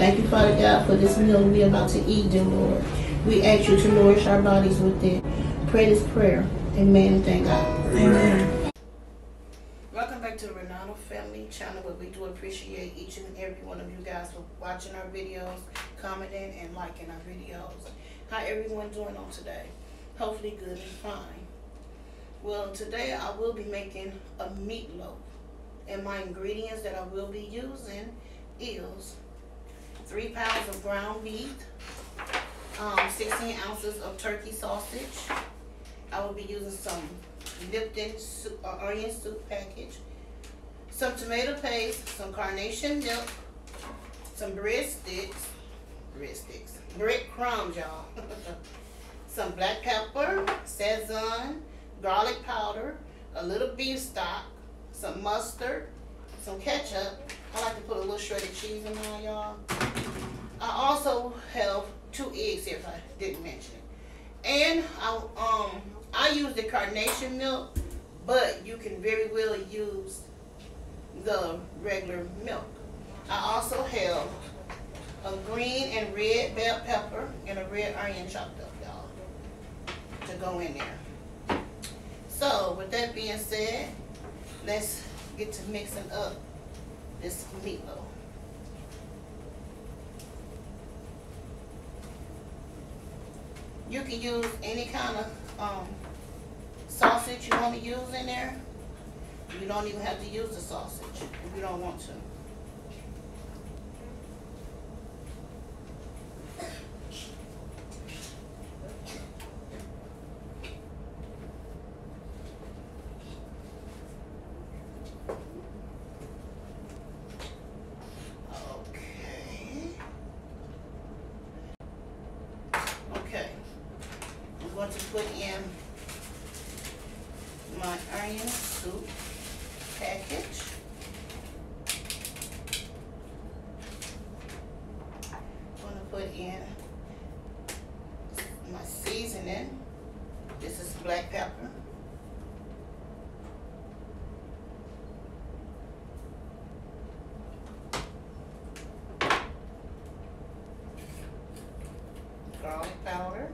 Thank you, Father God, for this meal we're about to eat, dear Lord. We ask you to nourish our bodies with it. Pray this prayer. Amen and thank God. Amen. Welcome back to the Renata Family channel where we do appreciate each and every one of you guys for watching our videos, commenting, and liking our videos. How everyone doing on today? Hopefully good and fine. Well, today I will be making a meatloaf. And my ingredients that I will be using is three pounds of ground beef, um, 16 ounces of turkey sausage. I will be using some Lipton soup, uh, onion soup package, some tomato paste, some carnation milk, some breadsticks, breadsticks, breadcrumbs, y'all. some black pepper, sazon, garlic powder, a little beef stock, some mustard, some ketchup. I like to put a little shredded cheese in mine, y'all. I also have two eggs if I didn't mention it. And I um I use the carnation milk, but you can very well use the regular milk. I also have a green and red bell pepper and a red onion chopped up, y'all, to go in there. So, with that being said, let's get to mixing up this meatloaf. You can use any kind of um, sausage you want to use in there. You don't even have to use the sausage if you don't want to. Okay. Okay. I'm going to put in my onion soup package. I'm gonna put in my seasoning. This is black pepper. Garlic powder.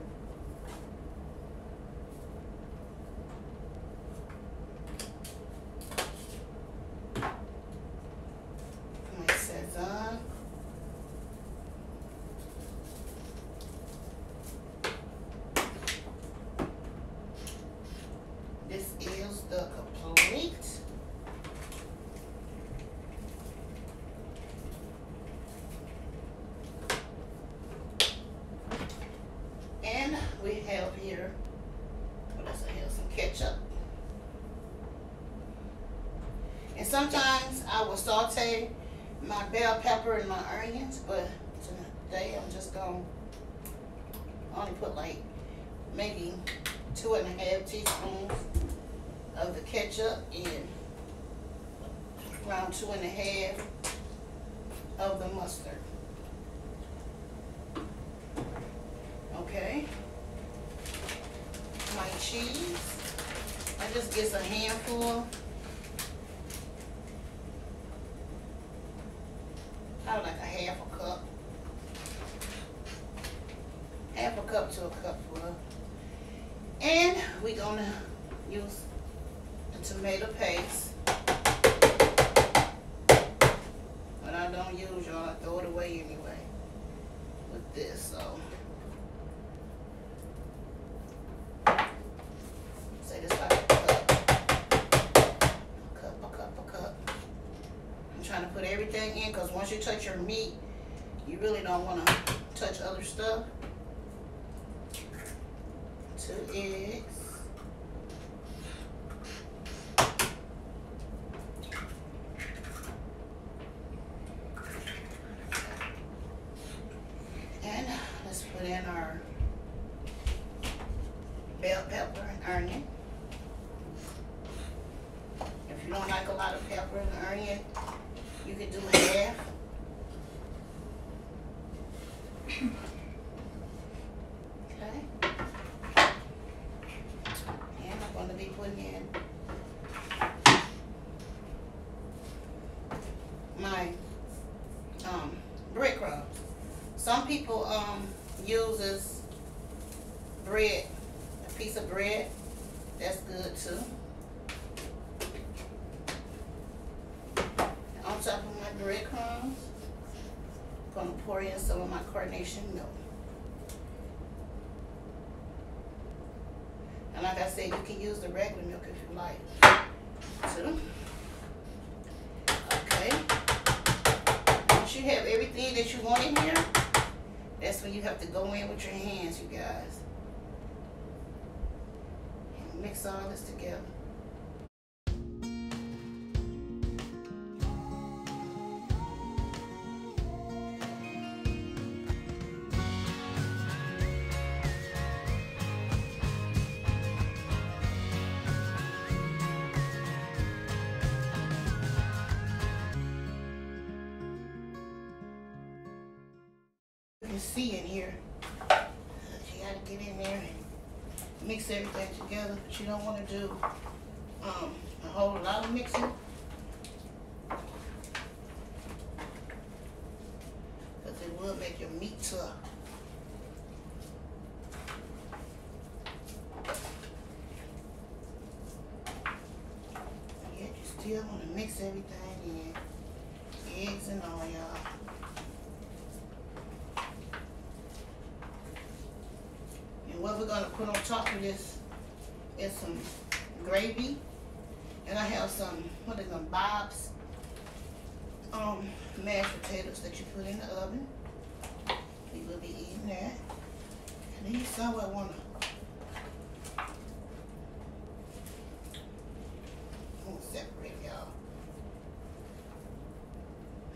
my Sazon. This is the complete and we have here what else I have some ketchup and sometimes I will saute my bell pepper and my onions, but today I'm just gonna only put like maybe two and a half teaspoons of the ketchup and around two and a half of the mustard. Okay. My cheese, I just get a handful. Probably like a half a cup. Half a cup to a cup full. And we're gonna use the tomato paste. But I don't use y'all, I throw it away anyway with this, so. Say this like a cup. A cup, a cup, a cup. I'm trying to put everything because once you touch your meat, you really don't want to touch other stuff. Two eggs. And let's put in our bell pepper and onion. If you don't like a lot of pepper and onion, you could do half. Okay. And I'm gonna be putting in my um breadcrumbs. breadcrumbs. Gonna pour in some of my carnation milk. And like I said, you can use the regular milk if you like. So, okay. Once you have everything that you want in here, that's when you have to go in with your hands, you guys. And mix all this together. You see in here, you gotta get in there and mix everything together, but you don't wanna do, um, a whole lot of mixing. Cause it will make your meat tough. Yeah, you still wanna mix everything in, eggs and all, y'all. And what we're gonna put on top of this is some gravy. And I have some, what are them, Bob's, um, mashed potatoes that you put in the oven. We will be eating that. And these somewhere wanna. I'm gonna separate y'all.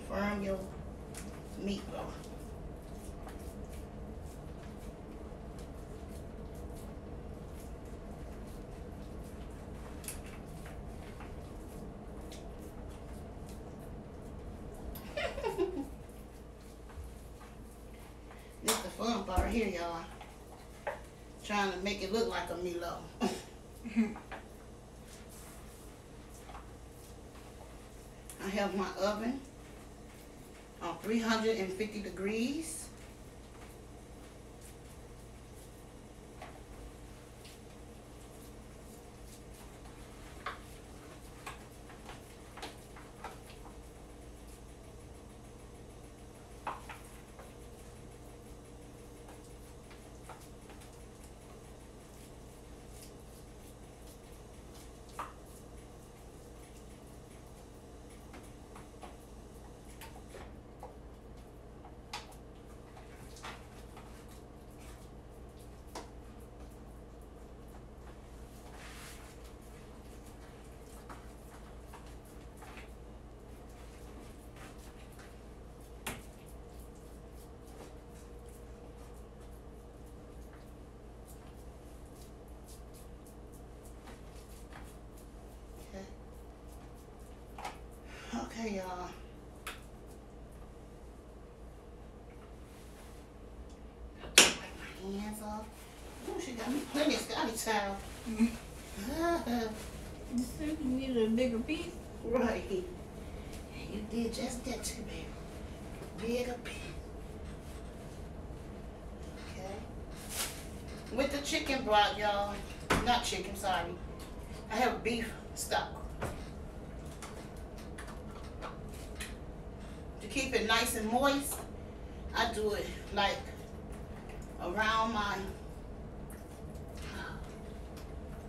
Firm your meat though. This fun here, y'all. Trying to make it look like a Milo. I have my oven on 350 degrees. Okay, y'all. Wipe my hands off. Oh, she got me plenty of Scotty towel. You said you needed a bigger piece? right. You did just that to me. Bigger piece. Okay. With the chicken broth, y'all. Not chicken, sorry. I have beef stock. To keep it nice and moist, I do it like around my uh,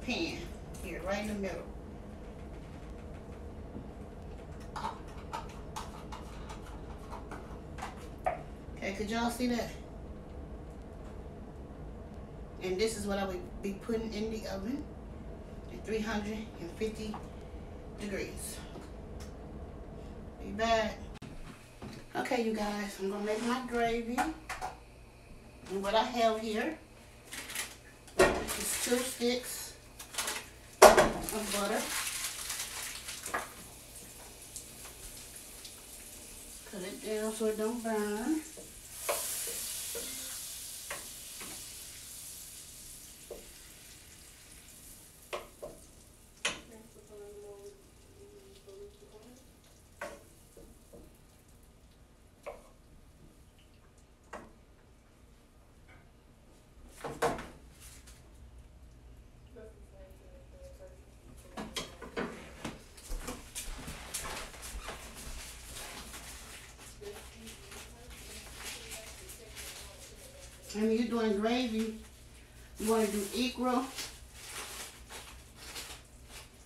pan here, right in the middle. Okay, could y'all see that? And this is what I would be putting in the oven at 350 degrees. Be back. Okay, you guys, I'm gonna make my gravy. And what I have here is two sticks of butter. Cut it down so it don't burn. And when you're doing gravy, you want to do equal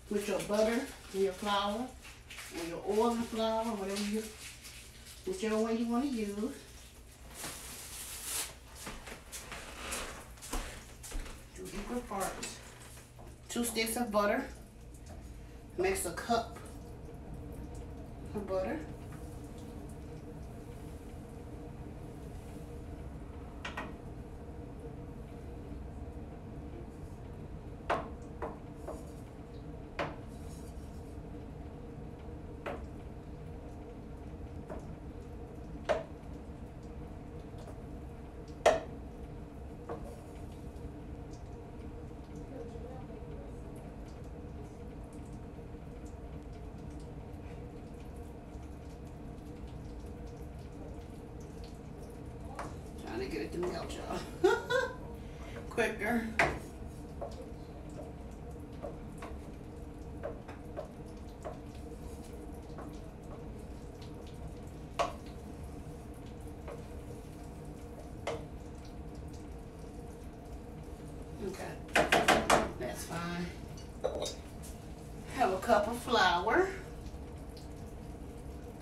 with your butter and your flour and your oil and flour, whatever you, whichever way you want to use. Do equal parts. Two sticks of butter makes a cup of butter. Get it y'all. Quicker. Okay, that's fine. Have a cup of flour.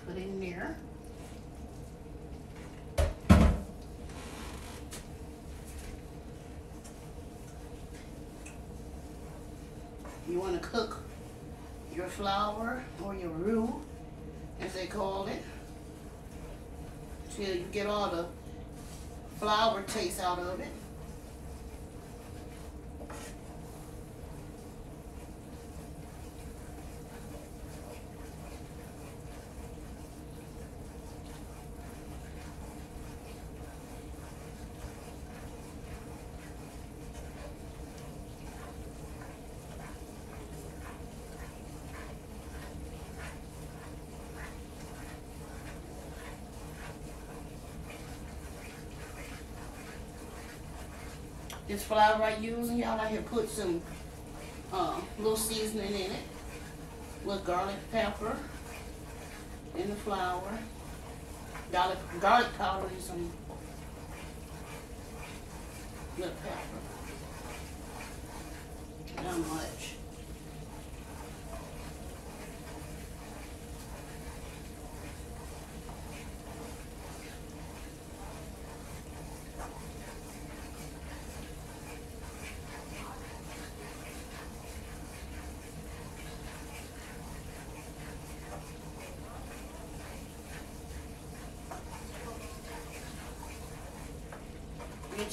Put in there. You want to cook your flour or your roux, as they call it, till you get all the flour taste out of it. This flour I using, y'all, I have put some uh, little seasoning in it with garlic pepper in the flour, garlic garlic powder and some little pepper. Not much.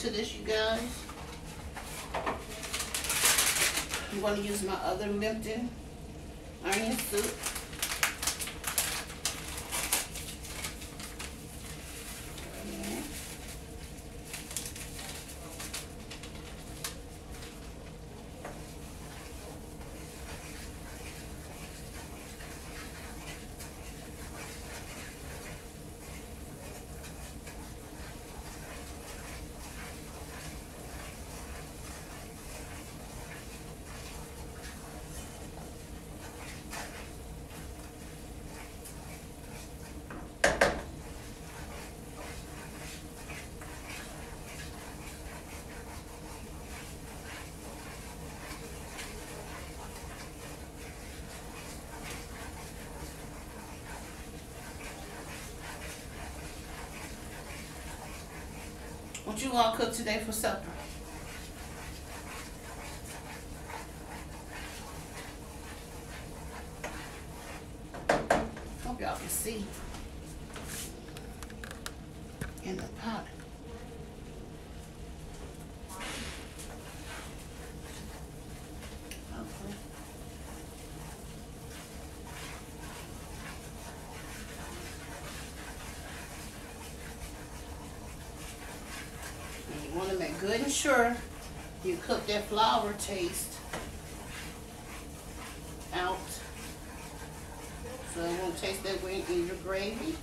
Into this, you guys. I'm going to use my other Lipton onion soup. You all cook today for supper? Hope y'all can see in the pot. Okay. And you want to make good and sure you cook that flour taste out. So it won't taste that way in your gravy.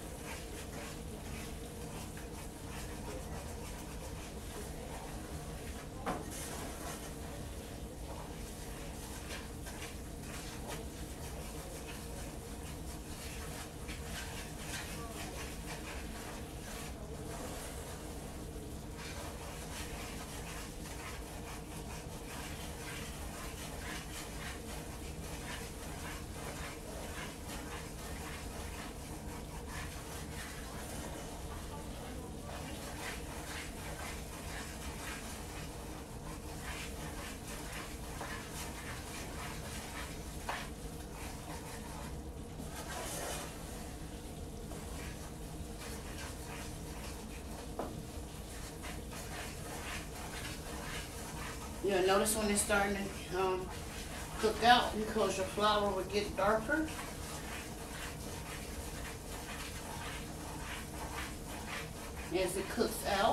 You'll notice when it's starting to um, cook out because your flour will get darker. As it cooks out.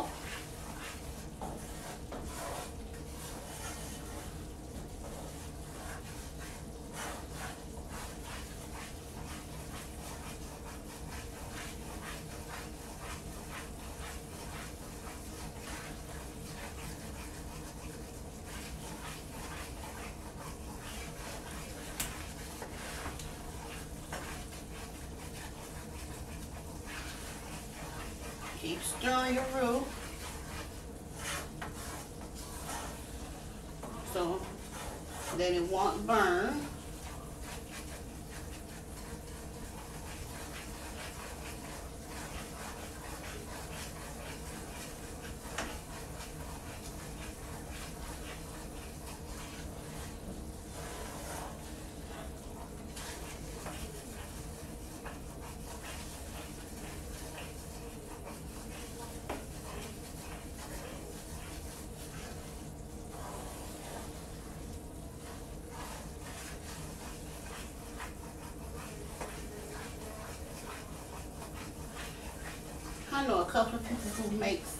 Keep stirring your roux. So that it won't burn. I know a couple of people who makes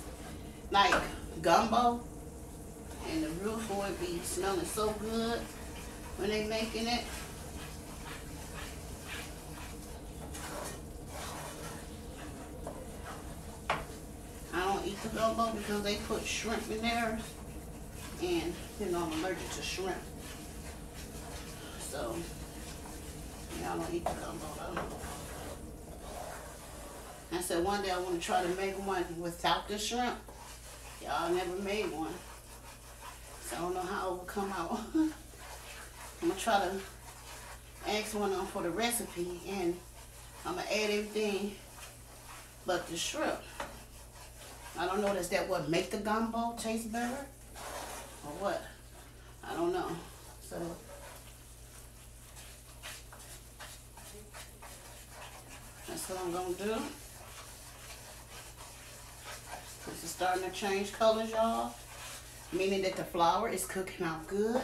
like gumbo and the roof will be smelling so good when they making it. I don't eat the gumbo because they put shrimp in there and you know I'm allergic to shrimp. So I don't eat the gumbo though. Said one day I want to try to make one without the shrimp. Y'all never made one. So I don't know how it will come out. I'm going to try to ask one of them for the recipe and I'm going to add everything but the shrimp. I don't know, does that what make the gumbo taste better? Or what? I don't know. So that's what I'm to do. This is starting to change colors, y'all. Meaning that the flour is cooking out good.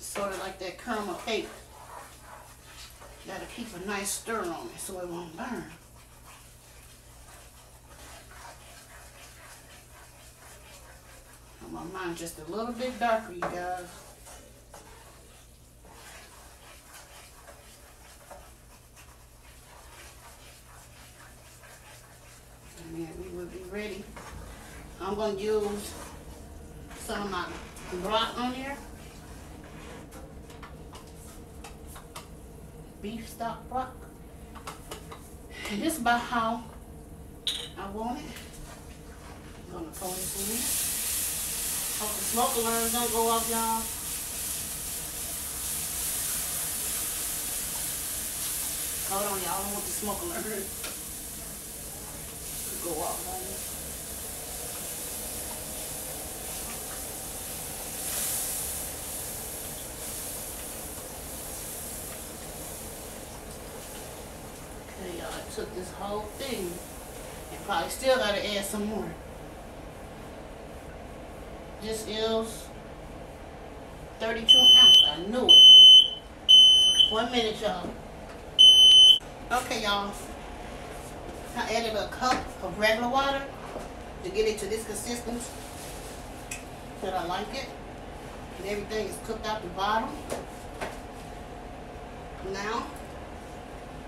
Sort of like that caramel cake. Gotta keep a nice stir on it so it won't burn. I want mine just a little bit darker, you guys. And then we will be ready. I'm gonna use some of my broth on here. Beef stock broth. And this is about how I want it. I'm gonna throw this in there. Hope the smoke alarm don't go off, y'all. Hold on, y'all. I don't want the smoke alarm to go off on me. Okay, y'all, I took this whole thing and probably still gotta add some more. This is 32 ounce, I knew it. One minute, y'all. Okay, y'all. I added a cup of regular water to get it to this consistency that I like it. And everything is cooked out the bottom. Now,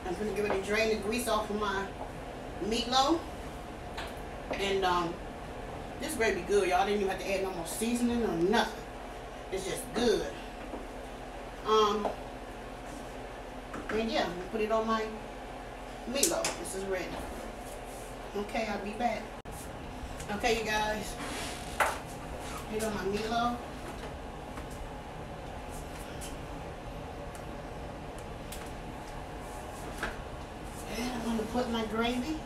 I'm gonna get ready to drain the grease off of my meatloaf. And um, this gravy good, y'all. Didn't even have to add no more seasoning or nothing. It's just good. Um, and yeah, I'm put it on my meatloaf. This is ready. Okay, I'll be back. Okay, you guys. Put on my meatloaf. And I'm gonna put my gravy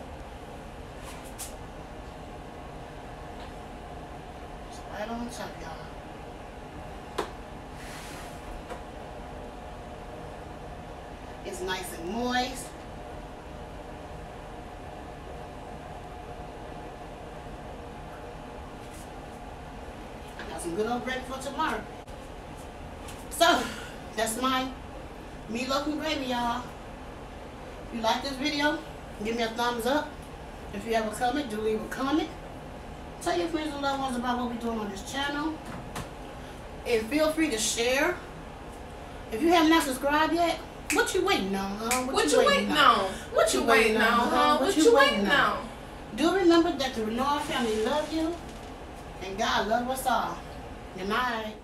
It's nice and moist. I got some good old bread for tomorrow. So, that's my meatloaf and gravy, y'all. If you like this video, give me a thumbs up. If you have a comment, do leave a comment. Tell your friends and loved ones about what we're doing on this channel. And feel free to share. If you have not subscribed yet, what you waiting on, huh? What, you waiting on? What you waiting on, huh? What you waiting on? Do remember that the Renard family love you, and God love us all. Good night.